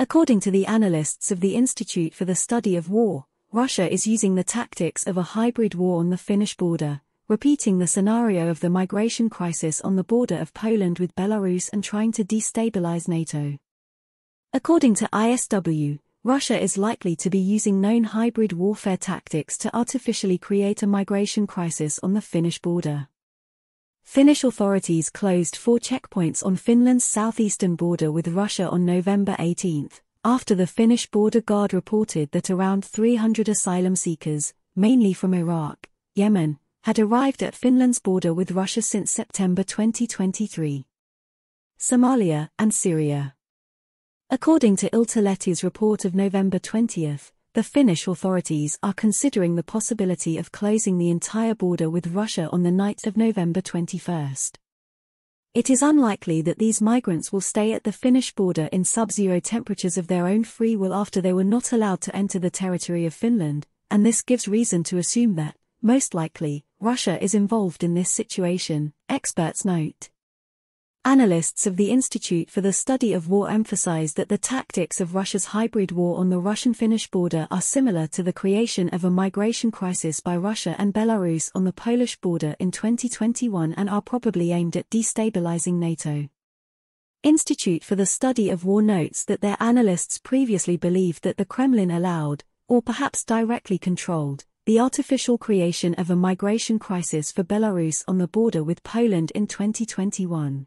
According to the analysts of the Institute for the Study of War, Russia is using the tactics of a hybrid war on the Finnish border, repeating the scenario of the migration crisis on the border of Poland with Belarus and trying to destabilize NATO. According to ISW, Russia is likely to be using known hybrid warfare tactics to artificially create a migration crisis on the Finnish border. Finnish authorities closed four checkpoints on Finland's southeastern border with Russia on November 18, after the Finnish border guard reported that around 300 asylum seekers, mainly from Iraq, Yemen, had arrived at Finland's border with Russia since September 2023. Somalia and Syria. According to Iltalehti's report of November 20, the Finnish authorities are considering the possibility of closing the entire border with Russia on the night of November 21. It is unlikely that these migrants will stay at the Finnish border in sub-zero temperatures of their own free will after they were not allowed to enter the territory of Finland, and this gives reason to assume that, most likely, Russia is involved in this situation, experts note. Analysts of the Institute for the Study of War emphasize that the tactics of Russia's hybrid war on the Russian-Finnish border are similar to the creation of a migration crisis by Russia and Belarus on the Polish border in 2021 and are probably aimed at destabilizing NATO. Institute for the Study of War notes that their analysts previously believed that the Kremlin allowed, or perhaps directly controlled, the artificial creation of a migration crisis for Belarus on the border with Poland in 2021.